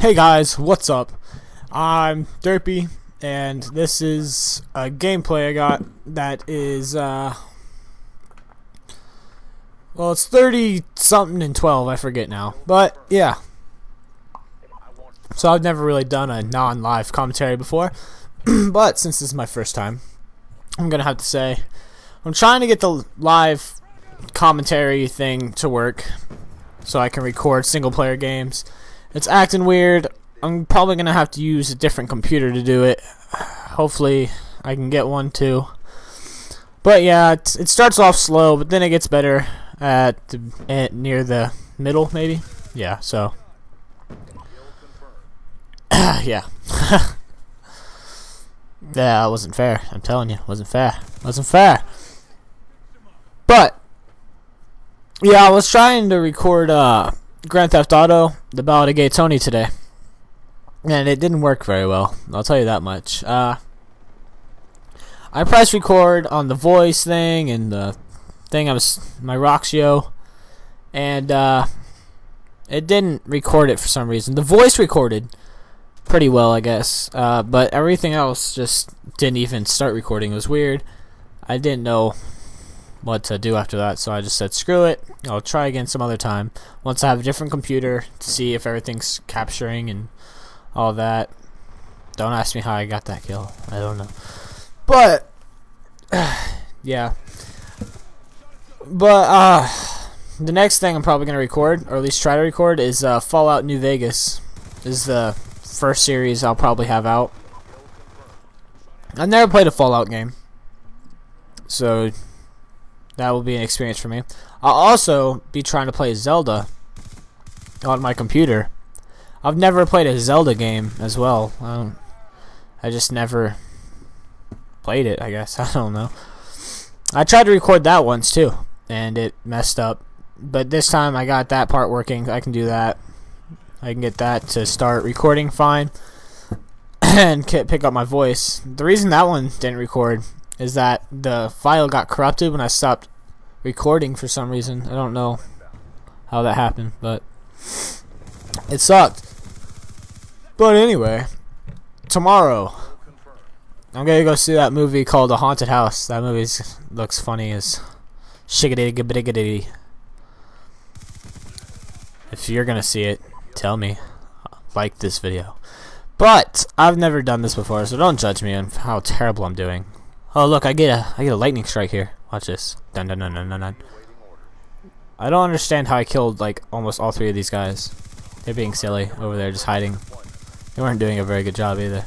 Hey guys, what's up? I'm Derpy, and this is a gameplay I got that is, uh, well, it's 30 something and 12, I forget now. But, yeah. So I've never really done a non-live commentary before, but since this is my first time, I'm gonna have to say, I'm trying to get the live commentary thing to work so I can record single player games. It's acting weird. I'm probably going to have to use a different computer to do it. Hopefully, I can get one too. But yeah, it, it starts off slow, but then it gets better at, the, at near the middle, maybe. Yeah, so. yeah. yeah, that wasn't fair. I'm telling you, it wasn't fair. It Wasn't fair. But yeah, I was trying to record uh, Grand Theft Auto, The Ballad of Gay Tony today, and it didn't work very well. I'll tell you that much. Uh, I pressed record on the voice thing and the thing I was my Roxio, and uh, it didn't record it for some reason. The voice recorded pretty well, I guess, uh, but everything else just didn't even start recording. It was weird. I didn't know what to do after that, so I just said screw it. I'll try again some other time once I have a different computer to see if everything's capturing and all that. Don't ask me how I got that kill. I don't know. But yeah. But uh the next thing I'm probably gonna record, or at least try to record, is uh, Fallout New Vegas. Is the first series I'll probably have out. I've never played a Fallout game. So that will be an experience for me. I'll also be trying to play Zelda on my computer. I've never played a Zelda game as well. I, I just never played it, I guess. I don't know. I tried to record that once too, and it messed up. But this time I got that part working. I can do that. I can get that to start recording fine and pick up my voice. The reason that one didn't record is that the file got corrupted when I stopped recording for some reason. I don't know how that happened, but it sucked. But anyway, tomorrow I'm gonna go see that movie called The Haunted House. That movie looks funny as shiggity If you're gonna see it, tell me. Like this video. But I've never done this before, so don't judge me on how terrible I'm doing. Oh look, I get a I get a lightning strike here. Watch this. Dun dun dun dun dun dun. I don't understand how I killed like almost all three of these guys. They're being silly over there, just hiding. They weren't doing a very good job either.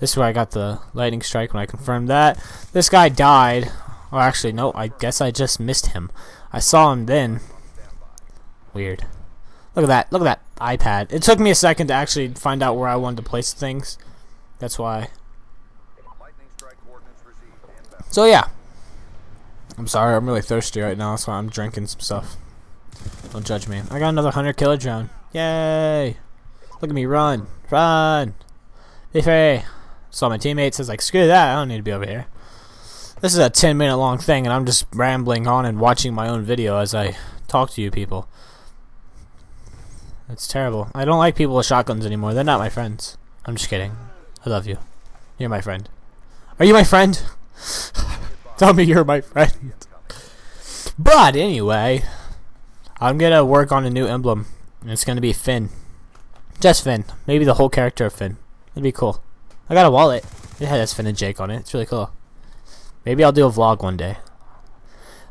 This is where I got the lightning strike when I confirmed that. This guy died. Oh, actually, no. I guess I just missed him. I saw him then. Weird. Look at that. Look at that iPad. It took me a second to actually find out where I wanted to place things. That's why. So yeah. I'm sorry, I'm really thirsty right now, so I'm drinking some stuff. Don't judge me. I got another 100 kilogram. Yay! Look at me run. Run! Be free! So my teammate says like, screw that, I don't need to be over here. This is a 10 minute long thing and I'm just rambling on and watching my own video as I talk to you people. It's terrible. I don't like people with shotguns anymore. They're not my friends. I'm just kidding. I love you. You're my friend. Are you my friend? Tell me you're my friend. But anyway, I'm gonna work on a new emblem. And it's gonna be Finn. Just Finn. Maybe the whole character of Finn. It'd be cool. I got a wallet. It has Finn and Jake on it. It's really cool. Maybe I'll do a vlog one day.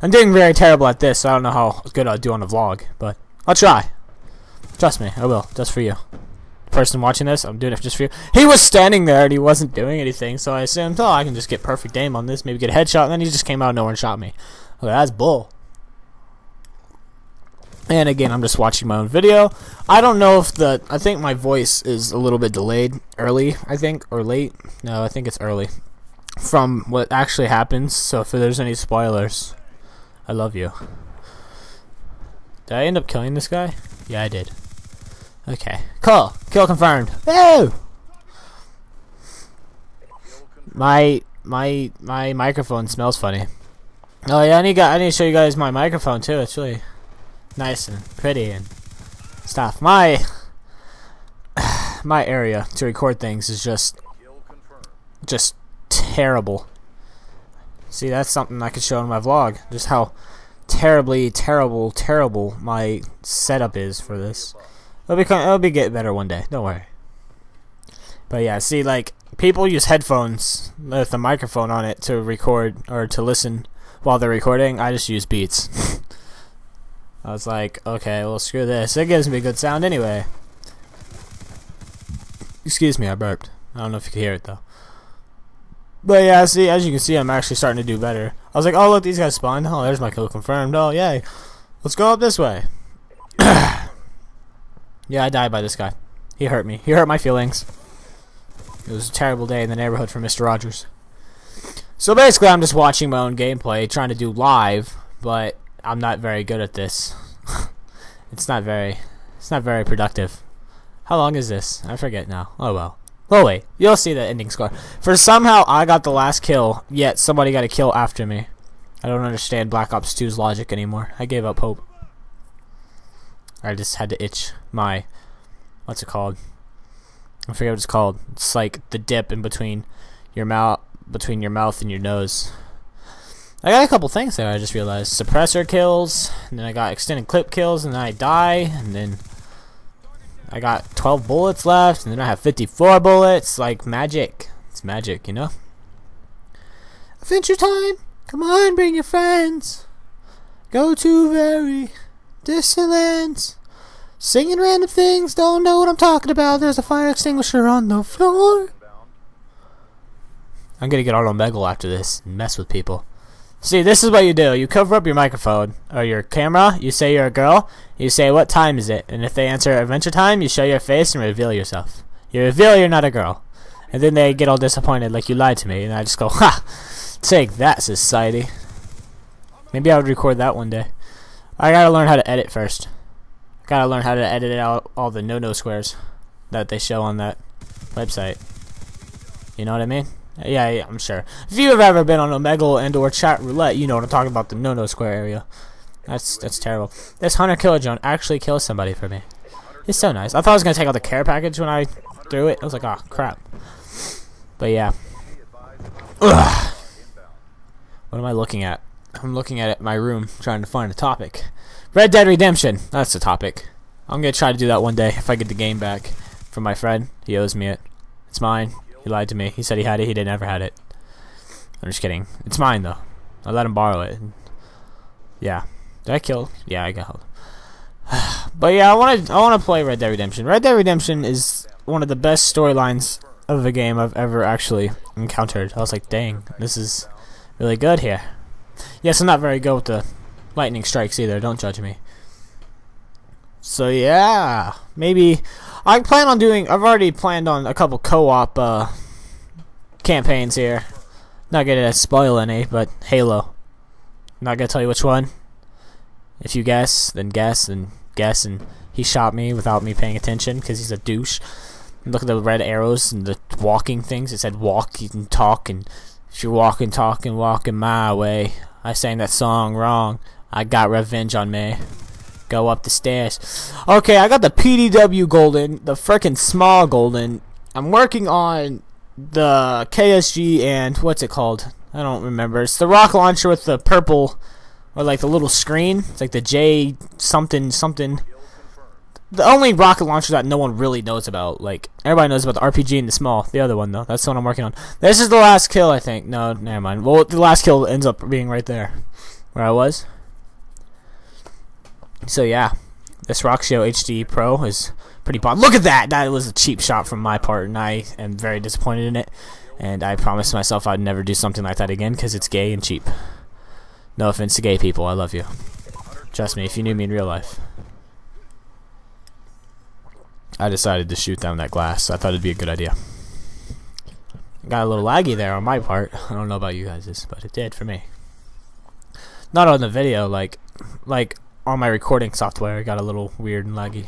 I'm doing very terrible at this, so I don't know how good I'll do on a vlog, but I'll try. Trust me, I will, just for you person watching this, I'm doing it just for you. He was standing there and he wasn't doing anything, so I assumed, oh, I can just get perfect aim on this, maybe get a headshot, and then he just came out of nowhere and shot me. Okay, that's bull. And again, I'm just watching my own video. I don't know if the... I think my voice is a little bit delayed. Early, I think. Or late. No, I think it's early. From what actually happens. So if there's any spoilers, I love you. Did I end up killing this guy? Yeah, I did. Okay. Cool. Kill confirmed. Woo! My my my microphone smells funny. Oh yeah, I need I need to show you guys my microphone too. It's really nice and pretty and stuff. My my area to record things is just just terrible. See, that's something I could show in my vlog. Just how terribly, terrible, terrible my setup is for this. It'll be it'll be get better one day. Don't worry. But yeah, see, like people use headphones with a microphone on it to record or to listen while they're recording. I just use Beats. I was like, okay, well, screw this. It gives me good sound anyway. Excuse me, I burped. I don't know if you can hear it though. But yeah, see, as you can see, I'm actually starting to do better. I was like, oh look, these guys spawned. Oh, there's my kill confirmed. Oh, yay. Let's go up this way. yeah, I died by this guy. He hurt me. He hurt my feelings. It was a terrible day in the neighborhood for Mr. Rogers. So basically, I'm just watching my own gameplay, trying to do live, but I'm not very good at this. it's not very, it's not very productive. How long is this? I forget now. Oh well. Oh wait, you'll see the ending score. For somehow I got the last kill, yet somebody got a kill after me. I don't understand Black Ops 2's logic anymore. I gave up hope. I just had to itch my, what's it called? I forget what it's called. It's like the dip in between your mouth, between your mouth and your nose. I got a couple things there. I just realized suppressor kills, and then I got extended clip kills, and then I die, and then I got 12 bullets left, and then I have 54 bullets. Like magic. It's magic, you know? Adventure time! Come on, bring your friends. Go to very distant lands. Singing random things, don't know what I'm talking about. There's a fire extinguisher on the floor. I'm gonna get on Omegle after this and mess with people. See, this is what you do. You cover up your microphone or your camera. You say you're a girl. You say, what time is it? And if they answer adventure time, you show your face and reveal yourself. You reveal you're not a girl. And then they get all disappointed like you lied to me. And I just go, ha! Take that, society. Maybe I would record that one day. I gotta learn how to edit first. Gotta learn how to edit out all the no-no squares that they show on that website. You know what I mean? Yeah, yeah, I'm sure. If you have ever been on Omegle and or Chat Roulette, you know what I'm talking about, the no-no square area. That's that's terrible. This Hunter Killer Drone actually kills somebody for me. It's so nice. I thought I was going to take out the care package when I threw it. I was like, oh, crap. But yeah. Ugh. What am I looking at? I'm looking at it my room, trying to find a topic. Red Dead Redemption. That's the topic. I'm to try to do that one day if I get the game back from my friend. He owes me it. It's mine. He lied to me. He said he had it. He didn't ever had it. I'm just kidding. It's mine though. I let him borrow it. Yeah. Did I kill? Yeah, I got. held. but yeah, I want to. I want to play Red Dead Redemption. Red Dead Redemption is one of the best storylines of a game I've ever actually encountered. I was like, dang, this is really good here. Yes, I'm not very good with the lightning strikes either. Don't judge me. So yeah, maybe I plan on doing. I've already planned on a couple co-op uh, campaigns here. Not gonna spoil any, but Halo. Not gonna tell you which one. If you guess, then guess, and guess, and he shot me without me paying attention because he's a douche. Look at the red arrows and the walking things. It said walk and talk, and if you're walking, talking, walking my way. I sang that song wrong. I got revenge on me go up the stairs. Okay, I got the PDW golden, the freaking small golden. I'm working on the KSG and what's it called? I don't remember. It's the rock launcher with the purple or like the little screen. It's like the J something something. The only rocket launcher that no one really knows about. Like everybody knows about the RPG and the SMAW. The other one though, that's the one I'm working on. This is the last kill, I think. No, never mind. Well, the last kill ends up being right there, where I was. So yeah, this Roxio HD Pro is pretty bomb. Look at that! That was a cheap shot from my part, and I am very disappointed in it. And I promised myself I'd never do something like that again because it's gay and cheap. No offense to gay people, I love you. Trust me, if you knew me in real life. I decided to shoot down that glass. I thought it'd be a good idea. Got a little laggy there on my part. I don't know about you guys', but it did for me. Not on the video, like, like on my recording software. It got a little weird and laggy.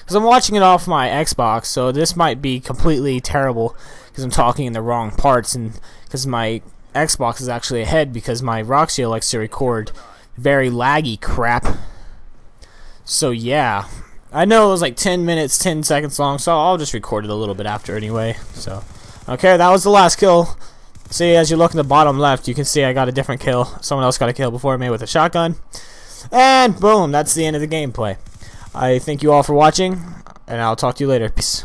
Because I'm watching it off my Xbox, so this might be completely terrible because I'm talking in the wrong parts and because my Xbox is actually ahead because my Roxio likes to record very laggy crap. So yeah, I know it was like 10 minutes, 10 seconds long, so I'll just record it a little bit after anyway. So, okay, that was the last kill. See, as you look in the bottom left, you can see I got a different kill. Someone else got a kill before me with a shotgun. And boom, that's the end of the gameplay. I thank you all for watching, and I'll talk to you later. Peace.